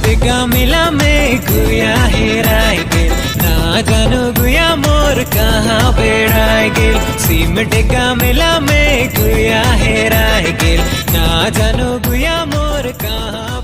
मिला में गुया हेराय गेल। ना जानो गुया मोर कहाँ बेड़ाय गेल। सिमटका मिला में गुया हेराय गेल। ना जानो गुया मोर कहाँ